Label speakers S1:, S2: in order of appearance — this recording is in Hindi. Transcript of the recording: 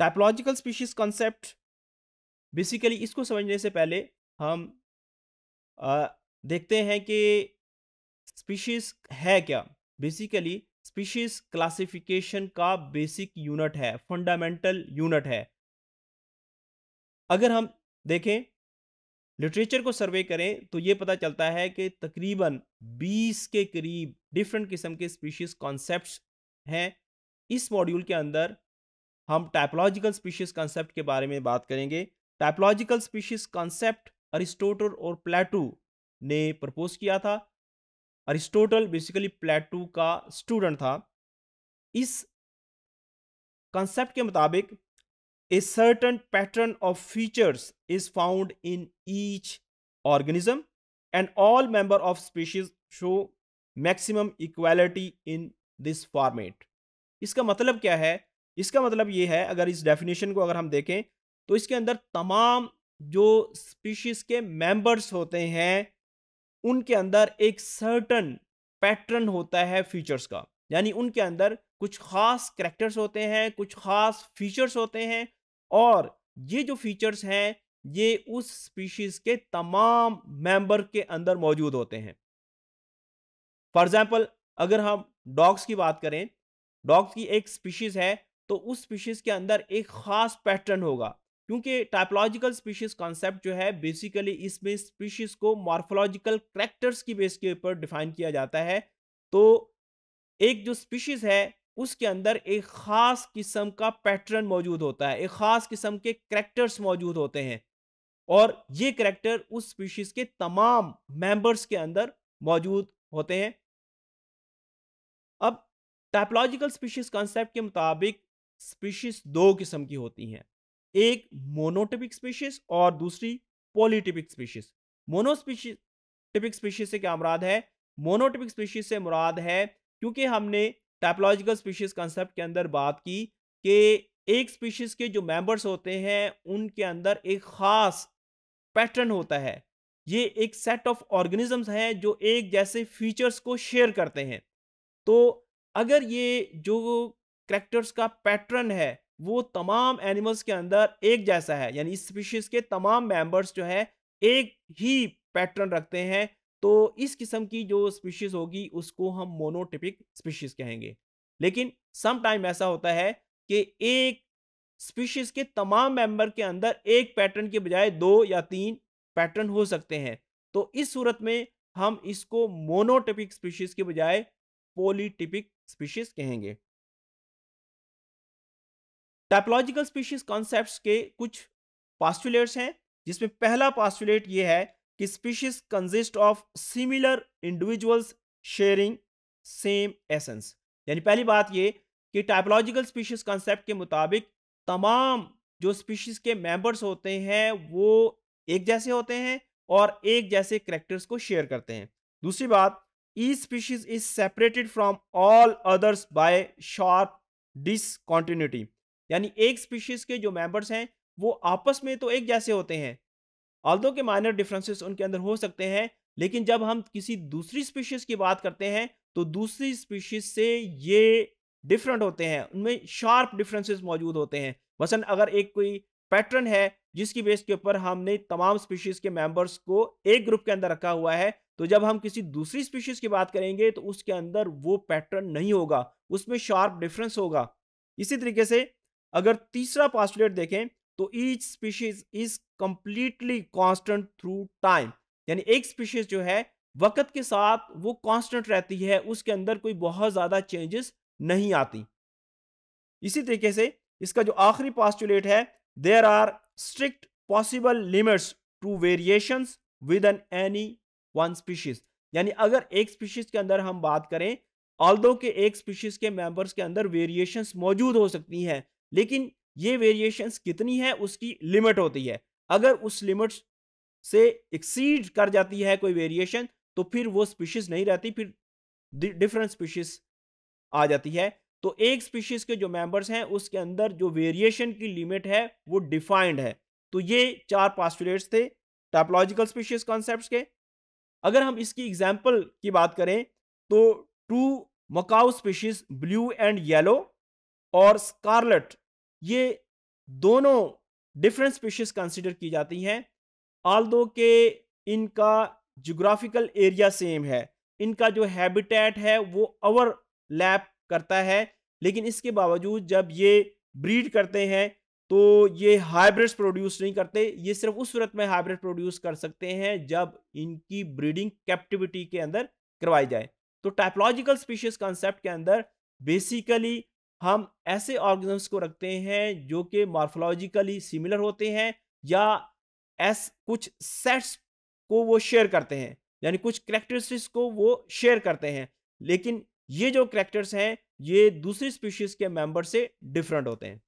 S1: टाइपोलॉजिकल स्पीशीज कॉन्सेप्ट बेसिकली इसको समझने से पहले हम आ, देखते हैं कि स्पीशीज है क्या। बेसिकली स्पीशीज क्लासिफिकेशन का बेसिक यूनिट है फंडामेंटल यूनिट है। अगर हम देखें लिटरेचर को सर्वे करें तो ये पता चलता है कि तकरीबन 20 के करीब डिफरेंट किस्म के स्पीशीज कॉन्सेप्ट्स हैं। इस मॉड्यूल के अंदर हम टाइपोलॉजिकल स्पीशीज कॉन्सेप्ट के बारे में बात करेंगे। टाइपोलॉजिकल स्पीशीज कॉन्सेप्ट अरिस्टोटल और प्लेटू ने प्रपोज किया था। अरिस्टोटल बेसिकली प्लेटू का स्टूडेंट था। इस कॉन्सेप्ट के मुताबिक a certain pattern of features is found in each organism and all member of species show maximum equality in this format इसका मतलब क्या है? इसका मतलब ये है, अगर इस डेफिनेशन को अगर हम देखें तो इसके अंदर तमाम जो स्पीशीज के मेंबर्स होते हैं, उनके अंदर एक सर्टन पैटर्न होता है फीचर्स का। यानी उनके अंदर कुछ खास करेक्टर्स होते हैं, कुछ खास फीचर्स होते हैं, और ये जो फीचर्स हैं, ये उस स्पीशीज के तमाम मेंबर के अंदर मौजूद होते हैं। फॉर एग्ज़ाम्पल अगर हम डॉग्स की बात करें डॉग्स की एक स्पीशीज है तो उस स्पीशीज के अंदर एक खास पैटर्न होगा। क्योंकि टाइपोलॉजिकल स्पीशीज कॉन्सेप्ट जो है बेसिकली इसमें स्पीशीज को मॉर्फोलॉजिकल करेक्टर्स की बेस के ऊपर डिफाइन किया जाता है। तो एक जो स्पीशीज है, उसके अंदर एक ख़ास किस्म का पैटर्न मौजूद होता है। एक ख़ास किस्म के करेक्टर्स मौजूद होते हैं। और ये करेक्टर उस स्पीशीज के तमाम मेंबर्स के अंदर मौजूद होते हैं। अब टाइपोलॉजिकल स्पीशीज कॉन्सेप्ट के मुताबिक स्पीशीज दो किस्म की होती हैं। एक मोनोटिपिक स्पीशीज और दूसरी polytypic species. Monospecies typic species से क्या मुराद है? मोनोटिपिक स्पीशीज से मुराद है क्योंकि हमने टाइपोलॉजिकल स्पीशीज कंसेप्ट के अंदर बात की कि एक स्पीशीज के जो मेंबर्स होते हैं, उनके अंदर एक खास पैटर्न होता है। ये एक सेट ऑफ़ ऑर्गेनिजम्स हैं जो एक जैसे फीचर्स को शेयर करते हैं। तो अगर ये जो करेक्टर्स का पैटर्न है, वो तमाम एनिमल्स के अंदर एक जैसा है, यानी इस स्पीशीज के तमाम मेंबर्स जो है, एक ही पैटर्न रखते हैं तो इस किस्म की जो स्पीशीज होगी, उसको हम मोनोटिपिक स्पीशीज कहेंगे। लेकिन सम टाइम ऐसा होता है कि एक स्पीशीज के तमाम मेंबर के अंदर एक पैटर्न के बजाय दो या तीन पैटर्न हो सकते हैं। तो इस सूरत में हम इसको मोनोटिपिक स्पीशीज के बजाय पोलीटिपिक स्पीशीज कहेंगे। टाइपोलॉजिकल स्पीशीज कॉन्सेप्ट के कुछ पास्टुलेट्स हैं, जिसमें पहला पास्टुलेट ये है कि species consist of similar individuals sharing same essence यानी पहली बात ये कि टाइपोलॉजिकल स्पीशीज कॉन्सेप्ट के मुताबिक तमाम जो स्पीशीज के मेंबर्स होते हैं, वो एक जैसे होते हैं और एक जैसे करेक्टर्स को शेयर करते हैं। दूसरी बात ई species is separated from all others by sharp discontinuity यानी एक स्पीशीज के जो मेंबर्स हैं, वो आपस में तो एक जैसे होते हैं। ऑल्दो के माइनर डिफरेंसेस उनके अंदर हो सकते हैं, लेकिन जब हम किसी दूसरी स्पीशीज की बात करते हैं तो दूसरी स्पीशीज से ये डिफरेंट होते हैं, उनमें शार्प डिफरेंसेस मौजूद होते हैं। मसलन अगर एक कोई पैटर्न है, जिसकी बेस के ऊपर हमने तमाम स्पीशीज के मेंबर्स को एक ग्रुप के अंदर रखा हुआ है तो जब हम किसी दूसरी स्पीशीज की बात करेंगे तो उसके अंदर वो पैटर्न नहीं होगा, उसमें शार्प डिफरेंस होगा। इसी तरीके से अगर तीसरा पास्टुलेट देखें तो each species is completely constant through time यानी एक स्पीशीज जो है, वक्त के साथ वो कांस्टेंट रहती है, उसके अंदर कोई बहुत ज़्यादा चेंजेस नहीं आती। इसी तरीके से इसका जो आखिरी पास्टुलेट है there are strict possible limits to variation with an any one species यानी अगर एक स्पीशीज के अंदर हम बात करें ऑल्दो के एक स्पीशीज के मेंबर्स के अंदर वेरिएशंस मौजूद हो सकती हैं लेकिन ये वेरिएशंस कितनी है, उसकी लिमिट होती है। अगर उस लिमिट से एक्सीड कर जाती है कोई वेरिएशन तो फिर वो स्पीशीज नहीं रहती, फिर डिफरेंट स्पीशीज आ जाती है। तो एक स्पीशीज के जो मेंबर्स हैं, उसके अंदर जो वेरिएशन की लिमिट है, वो डिफाइंड है। तो ये चार पास्टुलेट्स थे टाइपोलॉजिकल स्पीशीज कॉन्सेप्ट्स के। अगर हम इसकी एग्ज़ाम्पल की बात करें तो two macaw species blue and yellow और स्कारलेट ये दोनों डिफरेंट स्पीशीज कंसिडर की जाती हैं आल दो के इनका जोग्राफिकल एरिया सेम है। इनका जो हैबिटेट है, वो ओवरलैप करता है, लेकिन इसके बावजूद जब ये ब्रीड करते हैं तो ये हाइब्रिड्स प्रोड्यूस नहीं करते, ये सिर्फ़ उस सूरत में हाइब्रिड प्रोड्यूस कर सकते हैं, जब इनकी ब्रीडिंग कैप्टिविटी के अंदर करवाई जाए। तो टाइपोलॉजिकल स्पीशीज कॉन्सेप्ट के अंदर बेसिकली हम ऐसे ऑर्गेनम्स को रखते हैं जो कि मार्फोलॉजिकली सिमिलर होते हैं या एस कुछ सेट्स को वो शेयर करते हैं, यानी कुछ करेक्टरिस्टिक्स को वो शेयर करते हैं। लेकिन ये जो करेक्टर्स हैं, ये दूसरी स्पीशीज के मेंबर से डिफरेंट होते हैं।